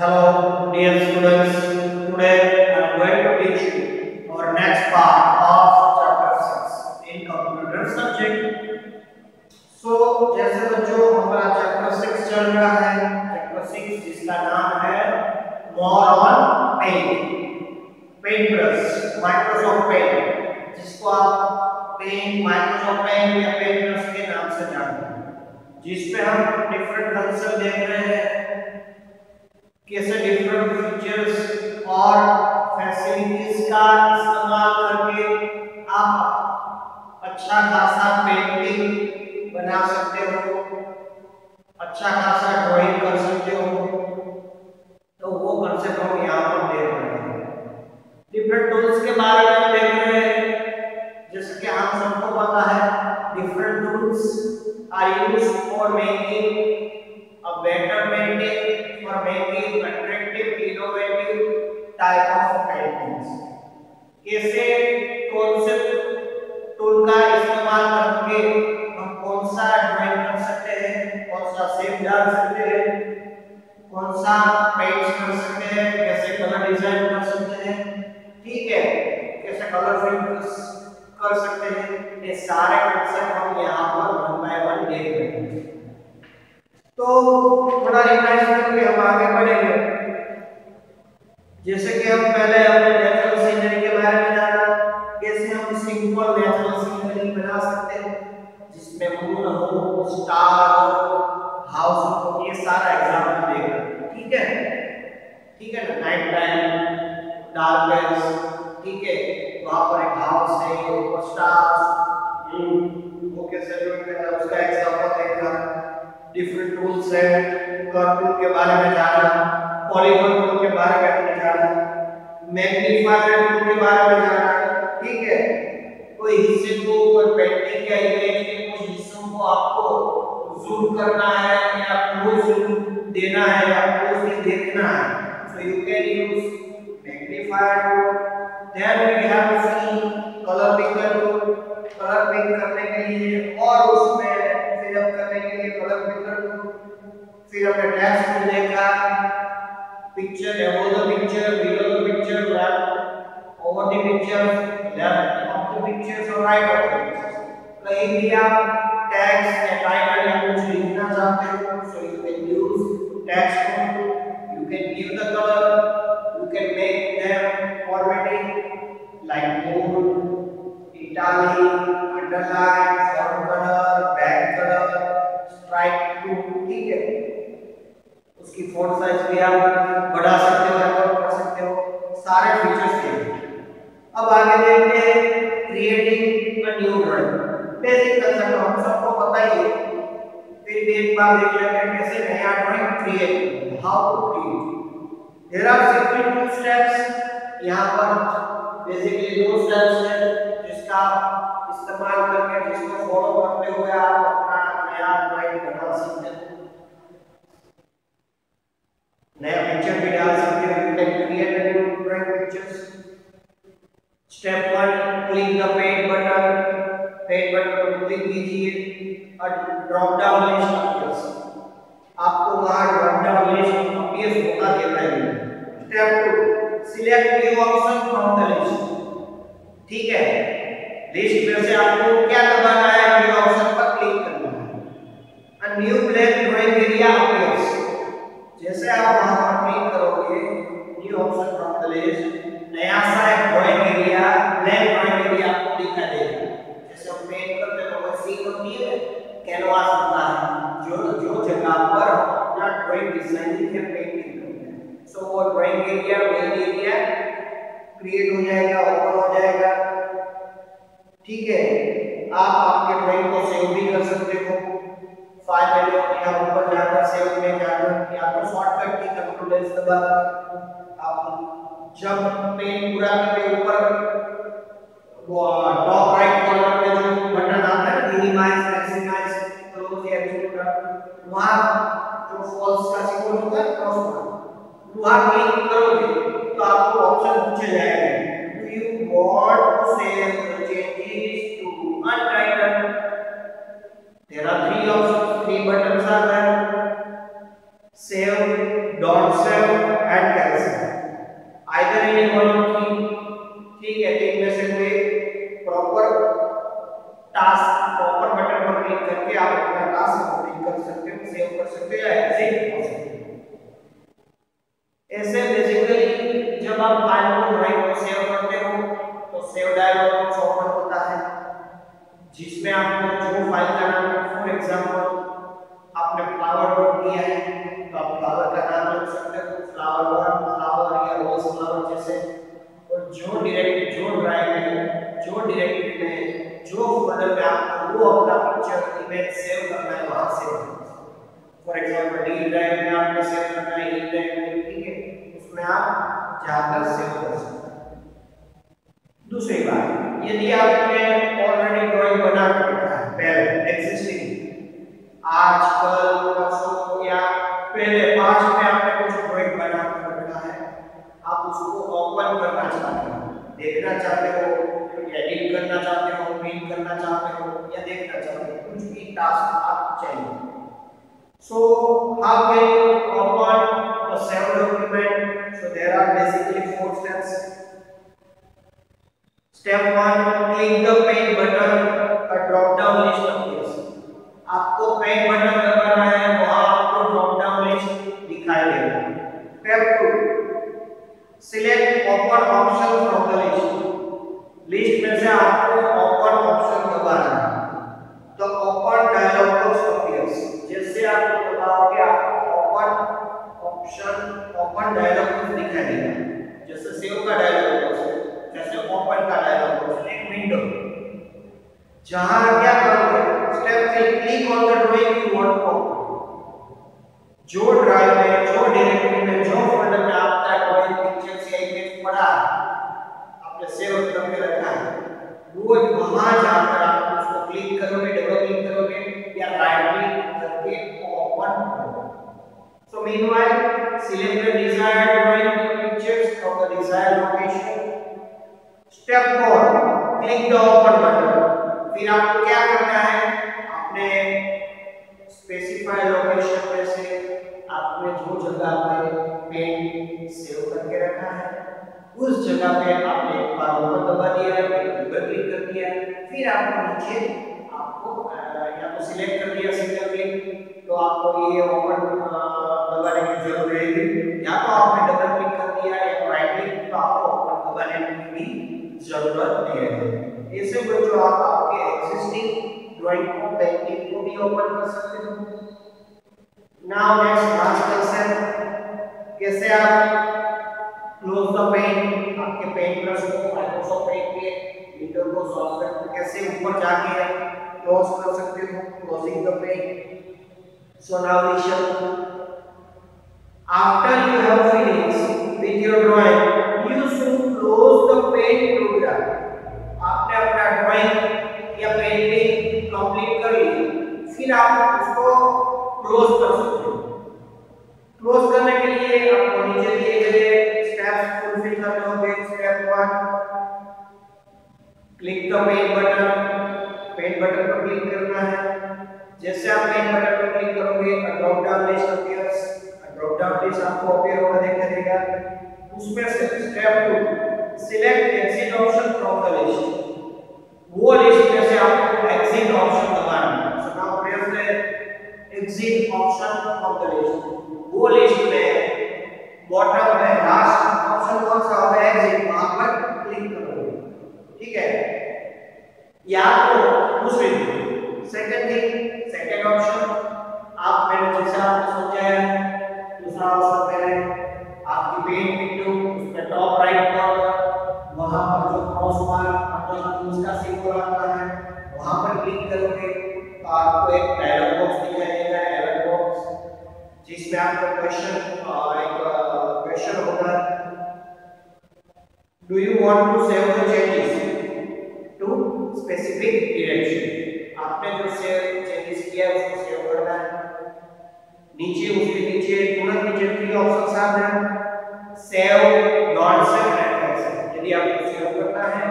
Hello, dear students. Today I am going to teach you our next part of chapter 6 in computer subject. So, जैसे बच्चों हमारा chapter 6 चल रहा है। Chapter 6 जिसका नाम है on paint paint brush Microsoft Paint जिसको आप पेंट माइक्रोसॉफ्ट पेंट या ब्रश के नाम से जानते हैं। जिसमें हम डिफरेंट कंसेप्ट देख रहे हैं। कैसे डिफरेंट फीचर्स और फैसिलिटीज़ का इस्तेमाल करके आप अच्छा खासा पेंटिंग बना सकते हो अच्छा खासा ड्राइंग कर सकते हो। तो वो कंसेप्ट हम यहाँ जैसे कि हम पहले हमने नेचुरल सीनरी के बारे में जाना, कैसे हम सिंपल नेचुरल सीनरी बना सकते हैं, जिसमें मून हो स्टार हो हाउस हो, ये सारा एग्जांपल देगा। ठीक है? ठीक है ना? नाइट टाइम डार्कनेस ठीक है? वहाँ पर एक हाउस है ऊपर स्टार्स मून वो कैसे जो है, उसका एग्जांपल देगा डिफरेंट टूल्स है कर्व के बारे में जाना। पॉलीगॉन टूल के बारे में हमने जाना मैग्नीफायर टूल के बारे में जाना ठीक है? कोई हिस्से को कोई पेंटिंग या इमेज के कुछ हिस्सों को आपको जूम करना है या क्लोज देना है या क्लोजली देखना है so you can use magnifier tool then we have see colour picker tool colour pick करने के लिए और उसमें फिलअप करने के लिए कलर पिकर फिर हमने टेक्स्ट को देखा. Picture above the picture below the picture left over the picture left of the pictures और राइट ऑफ़ द पिक्चर्स कहीं भी आप टेक्स्ट या टाइटल या कुछ लिखना चाहते हो so you can use text you can give the colour you can make them formatting like bold italic underline font colour back colour strikethrough ठीक है। उसकी फॉन्ट साइज़ भी आप आगे देखते हैं creating a new drawing basic concept हम सबको पता ही है। फिर भी एक बार देख लेते हैं कैसे नया drawing create how to create there are simple two steps यहाँ पर बेसिकली दो स्टेप्स हैं जिसका इस्तेमाल करके जिसको फॉलो करते हुए आप अपना नया ड्राइंग बना सकते हैं नया पिक्चर भी डाल सकते हो you can create a new drawing pictures step 1 click the paint button paint button पर क्लिक कीजिए और ड्रॉप डाउन लिस्ट अपीयर्स आपको वहाँ ड्रॉप डाउन लिस्ट अपीयर्स होगा देता है step 2 select new option from the list ठीक है? लिस्ट में से आपको क्या दबाना है? न्यू ऑप्शन पर क्लिक करना है। A new blank drawing area appears जैसे आप वहाँ पर क्लिक करोगे new option from the list नया सा एक drawing area blank drawing area आपको दिखाई देगा जैसे हम पेंट करते हैं तो सीन होती है। कैनवास होता है। जो जो जगह पर अपना ड्राइंग डिज़ाइनिंग पेंटिंग करते सो वो drawing area main area create हो जाएगा ओपन हो जाएगा। ठीक है? आप आपके ड्राइंग को सेव भी कर सकते हो। फ़ाइल मेन्यू या ऊपर जाकर सेव में जाकर, या तो शॉर्टकट की कंट्रोल एस दबाकर आप जब पेन पूरा करके ऊपर, वो टॉप राइट कॉर्नर में जो बटन आता है मिनिमाइज मैक्सिमाइज क्लोज या एक्सट्रूड वहाँ वहाँ क्लिक करोगे तो आपको ऑप्शन पूछे जाएँगे। ऐसे बेसिकली जब आप फ़ाइल को ड्राइंग को सेव करते हो तो सेव डायलॉग बॉक्स ओपन होता है, जिसमें आपको जो फ़ाइल का नाम फॉर एग्जांपल आपने फ्लावर डॉट किया है तो आप फ्लावर का नाम रख सकते हो फ्लावर वन फ्लावर या रोज फ्लावर जैसे। और जो डायरेक्ट जो ड्राइव में, जो डायरेक्टरी में, जो फोल्डर में आपको वो अपना पिक्चर इमेज सेव करना है, वहाँ से फॉर एग्जांपल डी ड्राइव में आपने सेव करना है ई ड्राइव में उसमें आप जाकर सेव कर सकते हैं दूसरी बात, यदि आपने ऑलरेडी ड्राइंग बना रखा है, पहले एग्जिस्टिंग आज परसों या पहले पाँच में आपने कुछ ड्राइंग बना रखा है, आप उसको ओपन करना चाहते हो, देखना चाहते हो एडिट करना चाहते हो प्रिंट करना चाहते हो, या देखना चाहते हो, कुछ भी टास्क आप चाहिए So how can you open a saved document? So there are basically four steps. Step one, click the pen button. A drop down list appears. आपको पेन बटन दबाना है वहाँ आपको ड्रॉप डाउन लिस्ट दिखाई देगा step two select open option from the list list में से आपको ओपन ऑप्शन दबाना है तो ओपन डायलॉग बॉक्स अपीयर्स जैसे आप दबाओगे आपको ओपन डायलॉग बॉक्स दिखाई देगा जैसे सेव का डायलॉग बॉक्स जैसे ओपन का डायलॉग बॉक्स एक विंडो जहाँ क्या करोगे step 3 click on the drawing you want to open जो ड्राइव में जो डायरेक्टरी में, जो फोल्डर में आपका ड्राइंग पिक्चर या इमेज पड़ा, आपने सेव करके रखा है। वो वहाँ जाकर आप उसको क्लिक करोगे डबल क्लिक करोगे, या राइट क्लिक करके ओपन करोगे। So meanwhile, select सेव करके रखा है। उस जगह पे आपने एक बार ऊपर दबा दिया है डबल क्लिक कर दिया, फिर आपको नीचे आपको या तो सिलेक्ट कर दिया सिंगल क्लिक तो आपको ये ओपन दबाने की ज़रूरत रहेगी। या तो आपने डबल क्लिक कर दिया, या राइट क्लिक तो आपको ओपन दबाने की भी ज़रूरत नहीं ऐसे में जो आप, आपके एग्जिस्टिंग ड्राइंग को पेंटिंग को भी ओपन कर सकते हो। नाउ नेक्स्ट लास्ट कंसेप्ट कैसे आप क्लोज द पेन आपके पेन ब्रश को माइक्रोसॉफ्ट पेंट के विंडो को सॉल्व करके कैसे ऊपर जाके क्लोज कर सकते हो? Closing the pen so now we shall after you have button पर क्लिक करना है। जैसे आप पेन बटन पर क्लिक करोगे drop down list appears drop down list आपको अपीयर होगा दिखाई देगा उसमें से step two select exit option from the list वो लिस्ट में से आपको एग्जिट ऑप्शन दबाना है so now press the exit option from the list वो लिस्ट में बॉटम में लास्ट ऑप्शन कौन सा होगा? एग्जिट वहाँ पर क्लिक करोगे। ठीक है? या तो क्लिक करोगे तो आपको एक डायलॉग बॉक्स दिखाई देगा एरर बॉक्स जिसमें आपको क्वेश्चन एक क्वेश्चन होगा। Do you want to save the changes to specific direction आपने जो सेव चेंजेस किया है, उसको सेव करना है। नीचे, उसके नीचे, तुरंत नीचे थ्री ऑप्शंस आते हैं। सेव नॉट सेव यदि आपको सेव करना है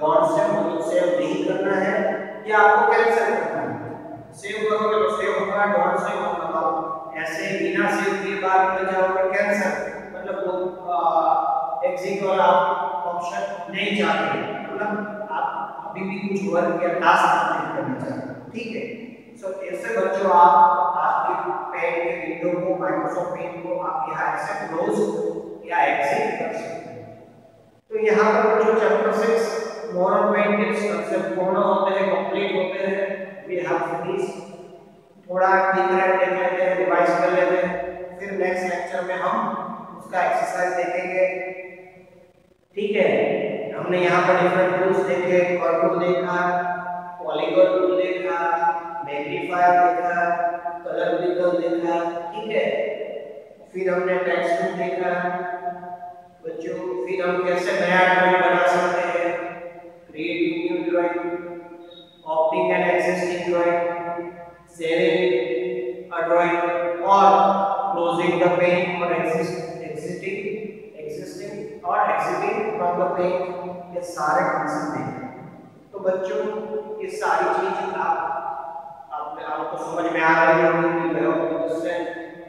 नॉट सेव मतलब सेव नहीं करना है या आपको कैंसिल करना है? सेव करोगे तो सेव होगा नॉट सेव मतलब आप ऐसे बिना सेव किए बाद में जाओगे कैंसिल मतलब वो एग्जिट वाला ऑप्शन नहीं चाहते मतलब आप अभी भी कुछ वर्क या टास्क करना चाहते। हैं ठीक है? सो ऐसे बच्चों, आप, आपके पेन के विंडो को माइक्रोसॉफ्ट पेन को, आप यहाँ ऐसे क्लोज या एग्जिट कर सकते हैं। तो यहाँ पर जो chapter six moral paintings concept पूर्ण होते हैं कंप्लीट होते हैं वी हैव फिनिश थोड़ा ठीक देख लेते हैं रिवाइज कर लेते हैं। फिर नेक्स्ट लेक्चर में हम उसका एक्सरसाइज देखेंगे। ठीक है? हमने यहाँ पर डिफरेंट टूल्स देखे कर्व देखा पॉलीगॉन टूल देखा मैग्नीफायर देखा कलर विकल देखा, ठीक है? फिर हमने टेक्स्ट देखा। बच्चों, फिर हम कैसे नया ड्राइंग बना drawing opting and existing drawing sharing a drawing और क्लोजिंग द पेन और एक्सिस्टिंग एक्सिस्टिंग और एग्जिटिंग फ्रॉम द पेन ये सारे कॉन्सेप्ट हैं। तो बच्चों, ये सारी चीज़ आप आप आपको समझ में आ रही होगी कि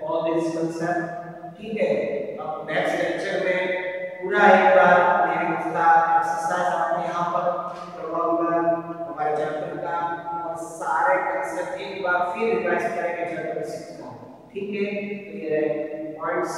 ऑल दिस कांसेप्ट ठीक है? अब नेक्स्ट लेक्चर में पूरा एक बार फिर रिवाइज करेंगे चैप्टर सिक्स का ठीक है? क्लियर है? पॉइंट्स